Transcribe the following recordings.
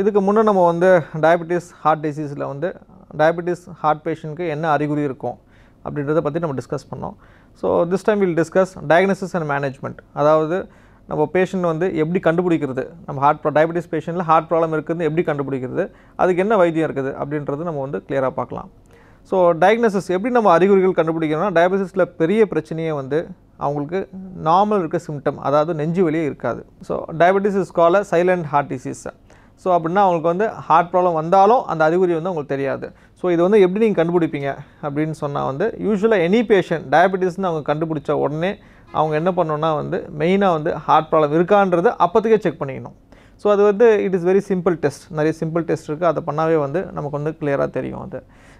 இதுக்கு முன்னே நம்ம வந்து டயபெட்டிஸ் ஹார்ட் டிசீஸில் வந்து டயபெட்டிஸ் ஹார்ட் பேஷண்ட்க்கு என்ன அறிகுறி இருக்கும் அப்படின்றத பற்றி நம்ம டிஸ்கஸ் பண்ணோம். So this time will discuss diagnosis and management அதாவது நம்ம பேஷண்ட் வந்து எப்படி கண்டுபிடிக்கிறது? நம்ம ஹார்ட் டயபெட்டிஸ் பேஷண்ட்டில் ஹார்ட் ப்ராப்ளம் இருக்குதுன்னு எப்படி கண்டுபிடிக்கிறது? அதுக்கு என்ன வைத்தியம் இருக்குது அப்படின்றது நம்ம வந்து கிளியராக பார்க்கலாம். ஸோ டயக்னோசிஸ் எப்படி நம்ம அறிகுறிகள் கண்டுபிடிக்கிறோம்னா டயபெட்டிஸில் பெரிய பிரச்சனையே வந்து அவங்களுக்கு நார்மல் இருக்க சிம்டம் அதாவது நெஞ்சு வலியே இருக்காது. So diabetes is called silent heart disease so அப்படின்னா அவங்களுக்கு வந்து ஹார்ட் ப்ராப்ளம் வந்தாலும் அந்த அறிகுறி வந்து அவங்களுக்கு தெரியாது. ஸோ இது வந்து எப்படி நீங்கள் கண்டுபிடிப்பீங்க? அப்படின்னு சொன்னால் வந்து யூஸ்வலாக எனி பேஷண்ட் டயபெட்டிஸ்னு அவங்க கண்டுபிடிச்ச உடனே அவங்க என்ன பண்ணணும்னா வந்து மெயினாக வந்து ஹார்ட் ப்ராப்ளம் இருக்கான்றது அப்போத்துக்கே செக் பண்ணிக்கணும். ஸோ அது வந்து it is very simple test நிறைய சிம்பிள் டெஸ்ட் இருக்குது அதை பண்ணாவே வந்து நமக்கு வந்து கிளியராக தெரியும் அது.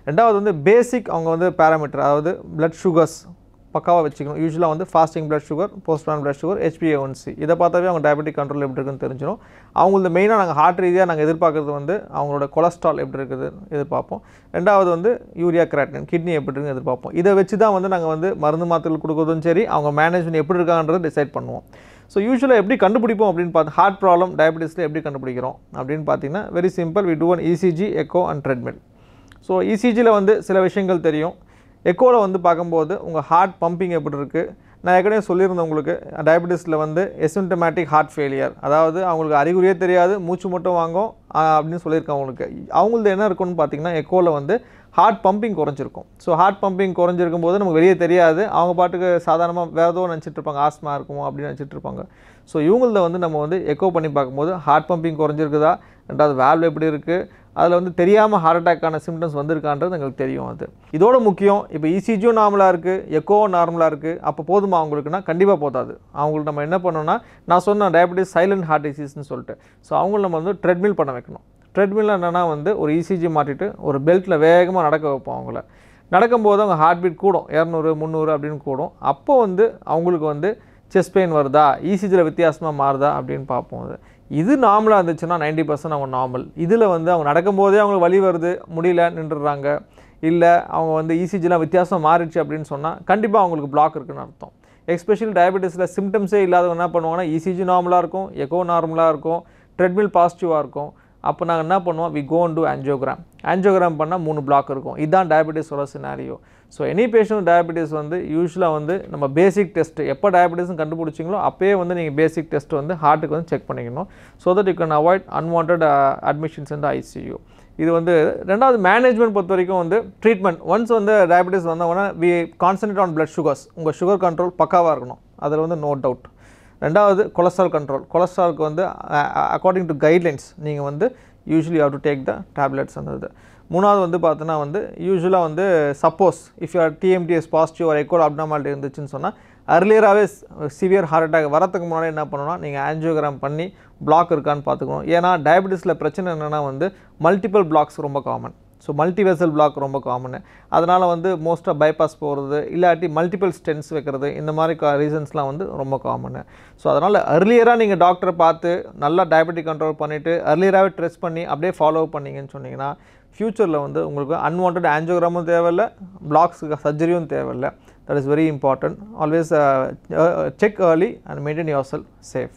ரெண்டாவது வந்து பேசிக் அவங்க வந்து பேராமீட்டர் அதாவது ப்ளட் சுகர்ஸ் பக்காவாக வச்சுக்கணும். யூஸ்வலாக வந்து fasting blood sugar post plan blood sugar HbA1c இதை பார்த்தாவே அவங்க டயபெட்டிக் கண்ட்ரோல் எப்படி இருக்குன்னு தெரிஞ்சிடும். அவங்களது மெயினாக நாங்கள் ஹார்ட் ரீதியாக நாங்கள் எதிர்பார்க்குறது வந்து அவங்களோட கொலஸ்ட்ரால் எப்படி இருக்குது எதிர்பார்ப்போம். ரெண்டாவது வந்து யூரியா கிராட்டின் கிட்னி எப்படி இருக்குன்னு எதிர்பார்ப்போம். இதை வச்சு தான் வந்து நாங்கள் வந்து மருந்து மாத்திரைகள் கொடுக்குறதும் சரி அவங்க மேனேஜ்மெண்ட் எப்படி இருக்கான்றதை டிசைட் பண்ணுவோம். ஸோ யூஸ்வலாக எப்படி கண்டுபிடிப்போம் அப்படின்னு பார்த்து ஹார்ட் ப்ராப்ளம் டயபெட்டிஸில் எப்படி கண்டுபிடிக்கிறோம் அப்படின்னு பார்த்தீங்கன்னா very simple we do one ECG echo and treadmill so இசிஜியில் வந்து சில விஷயங்கள் தெரியும். எக்கோவில் வந்து பார்க்கும்போது உங்கள் ஹார்ட் பம்பிங் எப்படி இருக்குது நான் ஏற்கனவே சொல்லியிருந்தேன் உங்களுக்கு டயபெட்டிஸில் வந்து எசிம்டமேட்டிக் ஹார்ட் ஃபெயிலியர் அதாவது அவங்களுக்கு அறிகுறியே தெரியாது மூச்சு மட்டும் வாங்கும் அப்படின்னு சொல்லியிருக்கேன் அவங்களுக்கு அவங்களது என்ன இருக்குன்னு பார்த்தீங்கன்னா எக்கோவில் வந்து ஹார்ட் பம்பிங் குறைஞ்சிருக்கும். ஸோ ஹார்ட் பம்பிங் குறைஞ்சிருக்கும் போது நமக்கு வெளியே தெரியாது. அவங்க பாட்டுக்கு சாதாரணமாக வேறு ஏதோ நினச்சிட்டு இருப்பாங்க ஆஸ்மா இருக்குமோ அப்படின்னு நினச்சிட்டு இருப்பாங்க. ஸோ இவங்களத வந்து நம்ம வந்து எக்கோ பண்ணி பார்க்கும்போது ஹார்ட் பம்பிங் குறைஞ்சிருக்குதா? ரெண்டாவது வேல்வ் எப்படி இருக்குது அதில் வந்து தெரியாமல் ஹார்ட் அட்டாக்கான சிம்டம்ஸ் வந்திருக்கான்றது எங்களுக்கு தெரியும் அது. இதோட முக்கியம் இப்போ இசிஜியும் நார்மலாக இருக்குது எக்கோவும் நார்மலாக இருக்குது அப்போ போதுமா அவங்களுக்குன்னா? கண்டிப்பாக போதாது. அவங்களுக்கு நம்ம என்ன பண்ணோம்னா நான் சொன்ன டயபெட்டிஸ் சைலண்ட் ஹார்ட் டிசீஸ்னு சொல்லிட்டு. ஸோ அவங்கள நம்ம வந்து ட்ரெட்மில் பண்ண வைக்கணும். ட்ரெட்மில் என்னென்னா வந்து ஒரு இசிஜி மாட்டிட்டு ஒரு பெல்ட்டில் வேகமாக நடக்க வைப்போம் அவங்கள. நடக்கும்போது அவங்க ஹார்ட் பீட் கூடும். இரநூறு முந்நூறு அப்படின்னு கூடும். அப்போ வந்து அவங்களுக்கு வந்து செஸ்ட் பெயின் வருதா? இசிஜியில் வித்தியாசமாக மாறுதா? அப்படின்னு பார்ப்போம் அது. இது நார்மலாக இருந்துச்சுன்னா நைன்டி பர்சன்ட் அவங்க நார்மல் இதில் வந்து அவங்க நடக்கும்போதே அவங்களுக்கு வழி வருது முடியல நின்றுடுறாங்க. இல்லை அவங்க வந்து இசிஜிலாம் வித்தியாசம் மாறிடுச்சு அப்படின்னு சொன்னால் கண்டிப்பாக அவங்களுக்கு பிளாக் இருக்குன்னு அர்த்தம். எஸ்பெஷலி டயபெட்டிஸில் சிம்டம்ஸே இல்லாதவங்க என்ன பண்ணுவாங்கன்னா இசிஜி நார்மலாக இருக்கும் எக்கோ நார்மலாக இருக்கும் ட்ரெட்மில் பாசிட்டிவாக இருக்கும். அப்போ நாங்கள் என்ன பண்ணுவோம்? We gone to angiogram angiogram பண்ணால் மூணு பிளாக் இருக்கும். இதுதான் டயபெட்டிஸோட scenario so any patient diabetes வந்து யூஸ்வலாக வந்து நம்ம பேசிக் டெஸ்ட் எப்போ டயபெட்டிஸ்னு கண்டுபிடிச்சிங்களோ அப்போயே வந்து நீங்கள் பேசிக் டெஸ்ட் வந்து ஹார்ட்டுக்கு வந்து செக் பண்ணிக்கணும். So that you can avoid unwanted admissions இந்த ஐசியூ இது வந்து ரெண்டாவது மேனேஜ்மெண்ட் பொறுத்த வரைக்கும் வந்து ட்ரீட்மெண்ட் ஒன்ஸ் வந்து டயபெட்டிஸ் வந்தவொடனே we concentrate on blood sugars உங்கள் சுகர் கண்ட்ரோல் பக்காவாக இருக்கணும். அதில் வந்து நோ டவுட் ரெண்டாவது கொலஸ்ட்ரால் கண்ட்ரோல் கொலஸ்ட்ராலுக்கு வந்து அக்கார்டிங் டு கைட்லைன்ஸ் நீங்கள் வந்து usually how to take the tablets அந்த மூணாவது வந்து பார்த்தோன்னா வந்து யூஸ்வலாக வந்து suppose if you're TMT's positive ஒரு எக்கோல் அப்னாமாலிட்டி இருந்துச்சுன்னு சொன்னால் அர்லியராகவே சிவியர் ஹார்ட் அட்டாக் வரத்துக்கு முன்னாடி என்ன பண்ணணும்னா நீங்கள் ஆன்ஜியோகிராம் பண்ணி பிளாக் இருக்கான்னு பார்த்துக்கணும் ஏன்னா டயபெட்டிஸில் பிரச்சனை என்னென்னா வந்து மல்டிபிள் பிளாக்ஸ் ரொம்ப காமன் ஸோ மல்டிவெசல் பிளாக் ரொம்ப காமனு அதனால் வந்து மோஸ்ட்டாக பைபாஸ் போகிறது இல்லாட்டி மல்டிபிள் ஸ்டென்ஸ் வைக்கிறது இந்த மாதிரி கா ரீசன்ஸ்லாம் வந்து ரொம்ப காமனு ஸோ அதனால் அர்லியராக நீங்கள் டாக்டரை பார்த்து நல்லா டயபெட்டிக் கண்ட்ரோல் பண்ணிவிட்டு அர்லியராகவே ட்ரெஸ் பண்ணி அப்படியே ஃபாலோ பண்ணீங்கன்னு சொன்னிங்கன்னா ஃப்யூச்சரில் வந்து உங்களுக்கு அன்வான்ட் ஆன்ஜியோகிராமும் தேவையில்லை பிளாக்ஸுக்கு சர்ஜரியும் தேவையில்லை. That is very important always check early and maintain your self safe